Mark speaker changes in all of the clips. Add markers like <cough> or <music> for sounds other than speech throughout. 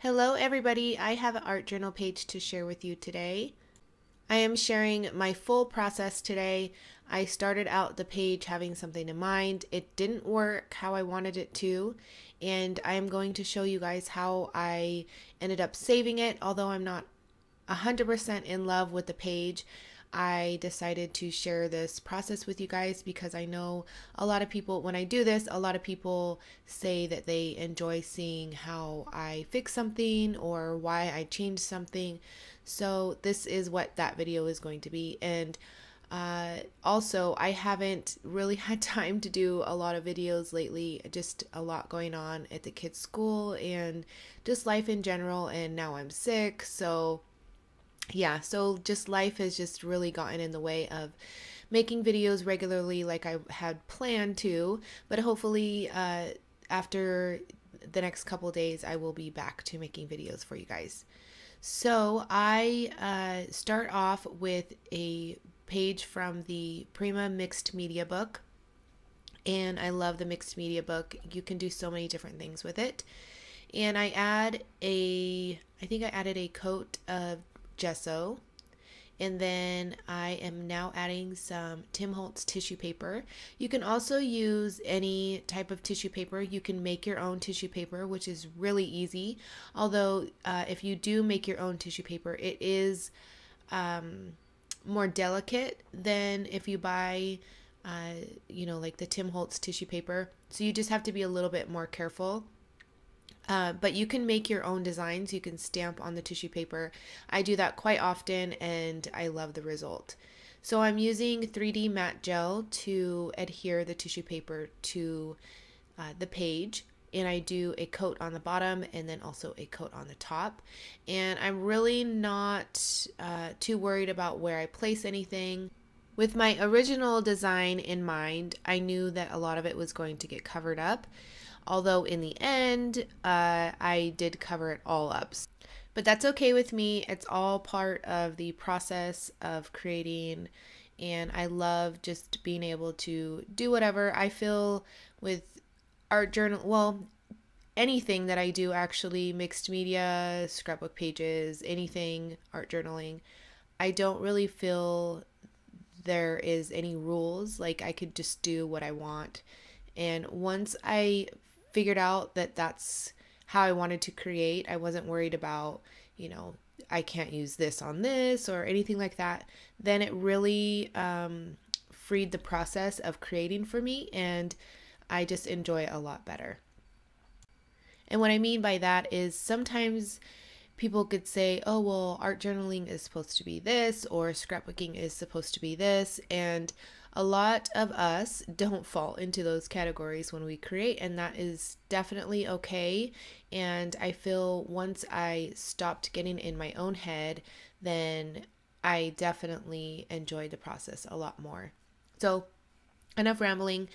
Speaker 1: Hello, everybody. I have an art journal page to share with you today. I am sharing my full process today. I started out the page having something in mind. It didn't work how I wanted it to, and I am going to show you guys how I ended up saving it. Although I'm not 100% in love with the page, I decided to share this process with you guys because I know a lot of people, when I do this, a lot of people say that they enjoy seeing how I fix something or why I change something. So, this is what that video is going to be. And uh, also, I haven't really <laughs> had time to do a lot of videos lately, just a lot going on at the kids' school and just life in general. And now I'm sick. So, yeah, so just life has just really gotten in the way of making videos regularly like I had planned to, but hopefully uh, after the next couple days I will be back to making videos for you guys. So I uh, start off with a page from the Prima Mixed Media book. And I love the mixed media book. You can do so many different things with it. And I add a, I think I added a coat of gesso. And then I am now adding some Tim Holtz tissue paper. You can also use any type of tissue paper. You can make your own tissue paper, which is really easy. Although, uh, if you do make your own tissue paper, it is um, more delicate than if you buy, uh, you know, like the Tim Holtz tissue paper. So you just have to be a little bit more careful uh, but you can make your own designs. You can stamp on the tissue paper. I do that quite often and I love the result. So I'm using 3D matte gel to adhere the tissue paper to uh, the page and I do a coat on the bottom and then also a coat on the top. And I'm really not uh, too worried about where I place anything. With my original design in mind, I knew that a lot of it was going to get covered up although in the end, uh, I did cover it all up. But that's okay with me. It's all part of the process of creating, and I love just being able to do whatever I feel with art journal. Well, anything that I do actually, mixed media, scrapbook pages, anything, art journaling, I don't really feel there is any rules. Like I could just do what I want. And once I figured out that that's how I wanted to create. I wasn't worried about, you know, I can't use this on this or anything like that. Then it really um, freed the process of creating for me, and I just enjoy it a lot better. And what I mean by that is sometimes people could say, oh, well, art journaling is supposed to be this, or scrapbooking is supposed to be this. And a lot of us don't fall into those categories when we create, and that is definitely okay. And I feel once I stopped getting in my own head, then I definitely enjoyed the process a lot more. So, enough rambling.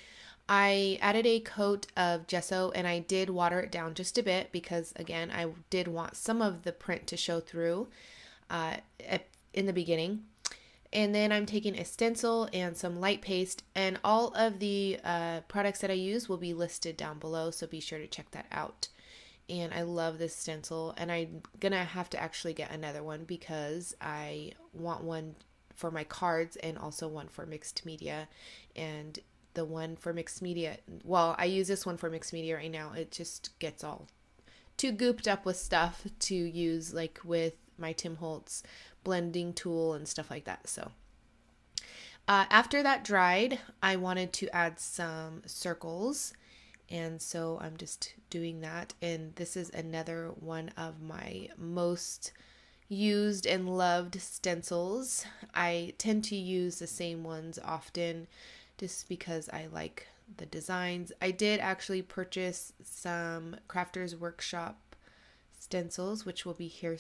Speaker 1: I added a coat of gesso and I did water it down just a bit because, again, I did want some of the print to show through uh, in the beginning. And then I'm taking a stencil and some light paste, and all of the uh, products that I use will be listed down below, so be sure to check that out. And I love this stencil, and I'm gonna have to actually get another one because I want one for my cards and also one for mixed media. And the one for mixed media, well, I use this one for mixed media right now, it just gets all too gooped up with stuff to use, like with my Tim Holtz blending tool and stuff like that. So uh, after that dried, I wanted to add some circles. And so I'm just doing that. And this is another one of my most used and loved stencils. I tend to use the same ones often just because I like the designs. I did actually purchase some Crafters Workshop stencils, which will be here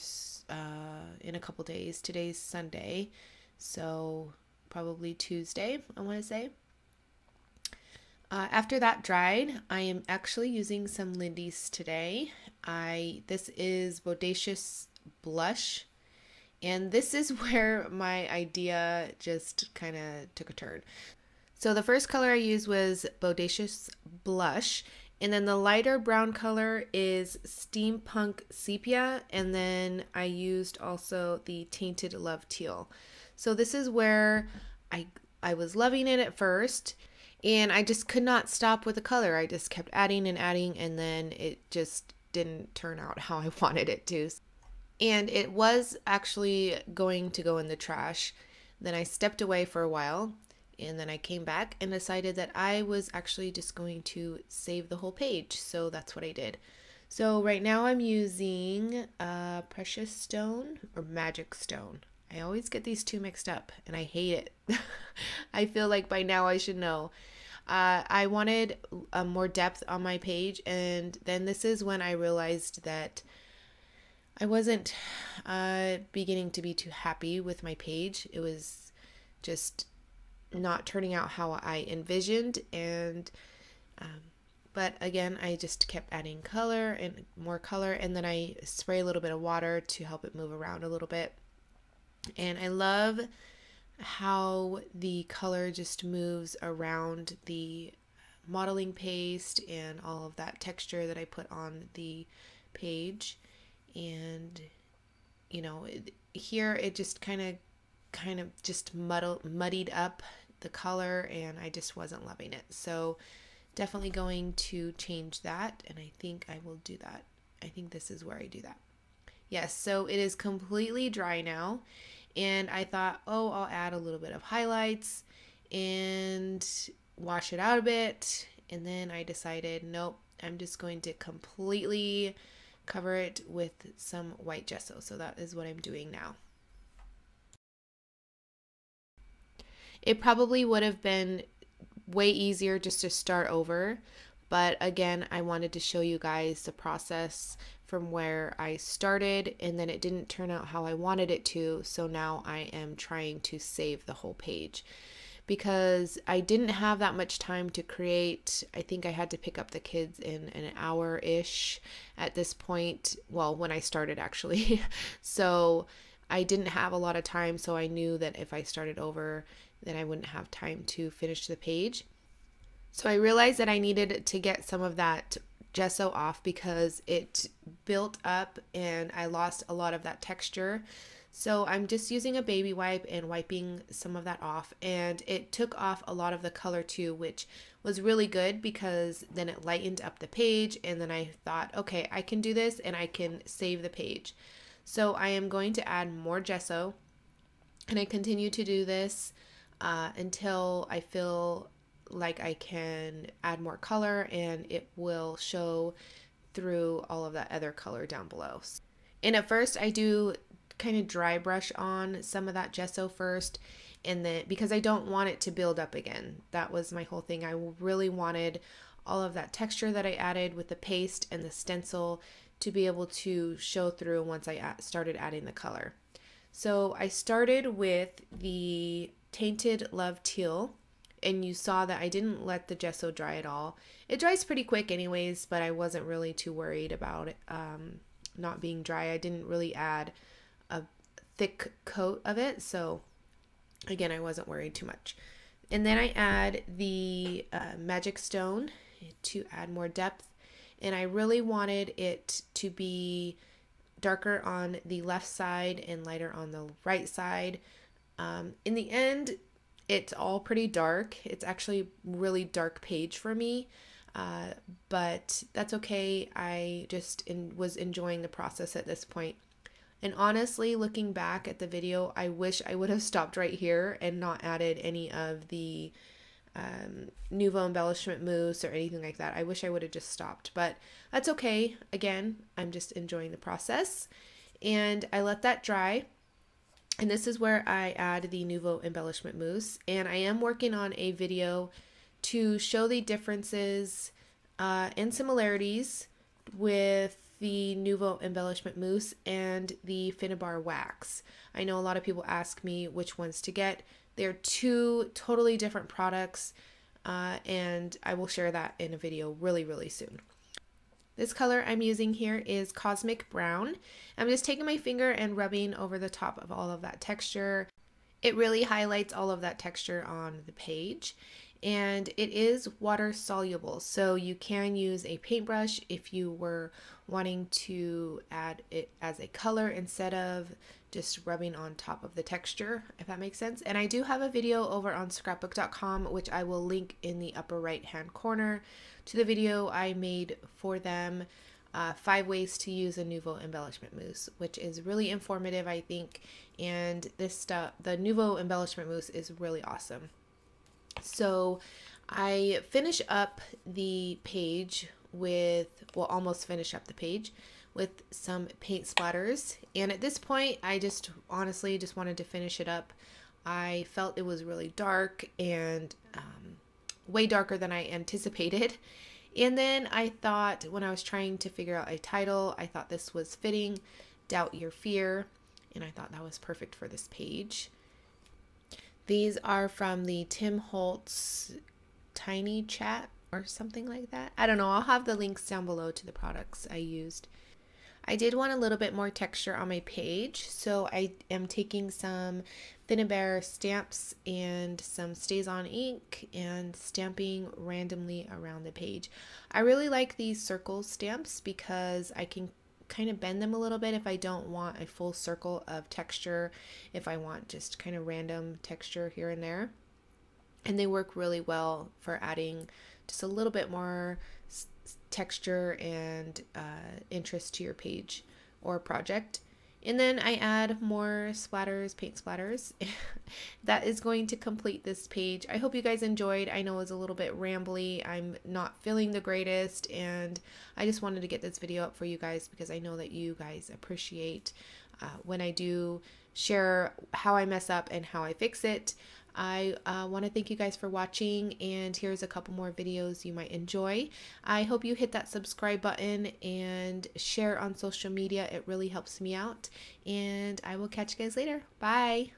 Speaker 1: uh, in a couple days. Today's Sunday, so probably Tuesday, I want to say. Uh, after that dried, I am actually using some Lindy's today. I This is Bodacious Blush. And this is <laughs> where my idea just kind of took a turn. So the first color I used was Bodacious Blush, And then the lighter brown color is Steampunk Sepia. And then I used also the Tainted Love Teal. So this is where I, I was loving it at first. And I just could not stop with the color. I just kept adding and adding. And then it just didn't turn out <laughs> how I wanted it to. And it was actually going to go in the trash. Then I stepped away for a while and then I came back and decided that I was actually just going to save the whole page. So that's what I did. So right now I'm using uh, Precious Stone or Magic Stone. I always get these two mixed up and I hate it. <laughs> I feel like by now I should know. Uh, I wanted uh, more depth on my page, and then this is when I realized that I wasn't uh, beginning to be too happy with my page. It was just not turning out how I envisioned and um, but again I just kept adding color and more color and then I spray a little bit of water to help it move around a little bit. And I love how the color just moves around the modeling paste and all of that texture that I put on the page. And you know here it just kind of kind of just muddled muddied up the color and I just wasn't loving it. So definitely going to change that and I think I will do that. I think this is where I do that. Yes, so it is completely dry now and I thought, oh, I'll add a little bit of highlights and wash it out a bit and then I decided, nope, I'm just going to completely cover it with some white gesso. So that is what I'm doing now. It probably would have been way easier just to start over. But again, I wanted to show you guys the process from where I started and then it didn't turn out how I wanted it to. So now I am trying to save the whole page because I didn't have that much time to create. I think I had to pick up the kids in an hour ish at this point. Well, when I started actually. <laughs> so I didn't have a lot of time. So I knew that if I started over, then I wouldn't have time to finish the page. So I realized that I needed to get some of that gesso off because it built up and I lost a lot of that texture. So I'm just using a baby wipe and wiping some of that off and it took off a lot of the color too, which was really good because then it lightened up the page and then I thought, okay, I can do this and I can save the page. So I am going to add more gesso and I continue to do this uh, until I feel like I can add more color and it will show through all of that other color down below. And at first I do kind of dry brush on some of that gesso first and then because I don't want it to build up again. That was my whole thing. I really wanted all of that texture that I added with the paste and the stencil to be able to show through once I started adding the color. So I started with the Tainted Love Teal and you saw that I didn't let the gesso dry at all. It dries pretty quick anyways, but I wasn't really too worried about it um, not being dry. I didn't really add a thick coat of it, so again, I wasn't worried too much. And then I add the uh, Magic Stone to add more depth, and I really wanted it to be darker on the left side and lighter on the right side um, in the end, it's all pretty dark. It's actually really dark page for me, uh, but that's okay. I just in, was enjoying the process at this point. And honestly, looking back at the video, I wish I would have <laughs> stopped right here and not added any of the um, Nuvo embellishment mousse or anything like that. I wish I would have just stopped, but that's okay. Again, I'm just enjoying the process. And I let that dry. And this is where I add the Nuvo embellishment mousse. And I am working on a video to show the differences uh, and similarities with the Nuvo embellishment mousse and the Finnabair wax. I know a lot of people ask me which ones to get. They're two totally different products, uh, and I will share that in a video really, really soon. This color I'm using here is Cosmic Brown. I'm just taking my finger and rubbing over the top of all of that texture. It really highlights all of that texture on the page. and it is water soluble so you can use a paintbrush if you were wanting to add it as a color instead of just rubbing on top of the texture if that makes sense and I do have a video over on scrapbook.com which I will link in the upper right hand corner to the video I made for them uh, five ways to use a Nuvo embellishment mousse, which is really informative, I think. And this stuff, the Nuvo embellishment mousse is really awesome. So I finish up the page with, well, almost finish up the page with some paint splatters. And at this point, I just honestly just wanted to finish it up. I felt it was really dark and um, way darker than I anticipated. And then I thought when I was trying to figure out a title, I thought this was fitting, Doubt Your Fear, and I thought that was perfect for this page. These are from the Tim Holtz Tiny Chat or something like that. I don't know. I'll have the links down below to the products I used. I did want a little bit more texture on my page, so I am taking some Finnabair stamps and some StazOn ink and stamping randomly around the page. I really like these circle stamps because I can kind of bend them a little bit if I don't want a full circle of texture, if I want just kind of random texture here and there. And they work really well for adding just a little bit more texture and uh, interest to your page or project. And then I add more splatters, paint splatters. <laughs> that is going to complete this page. I hope you guys enjoyed. I know it was a little bit rambly. I'm not feeling the greatest and I just wanted to get this video up for you guys because I know that you guys appreciate uh, when I do share how I mess up and how I fix it. I uh, want to thank you guys for watching and here's a couple more videos you might enjoy. I hope you hit that subscribe button and share on social media. It really helps me out and I will catch you guys later. Bye.